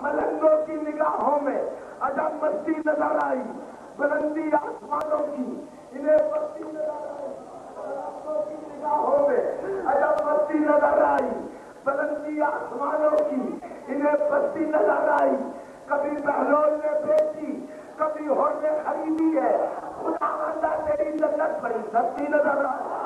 ملنگوں کی نگاہوں میں عجب مستی نظر آئی۔ بلندی آسمانوں کی، انہیں مستی نظر آئی۔ ملنگوں کی نگاہوں میں عجب مستی نظر آئی۔ بلندی آسمانوں کی، انہیں پستی نظر آئی۔ کبھی بہلول نے بیچی، کبھی ہور نے خریدی ہے۔ خدا آندہ تیری جنت بڑی سستی نظر آئی۔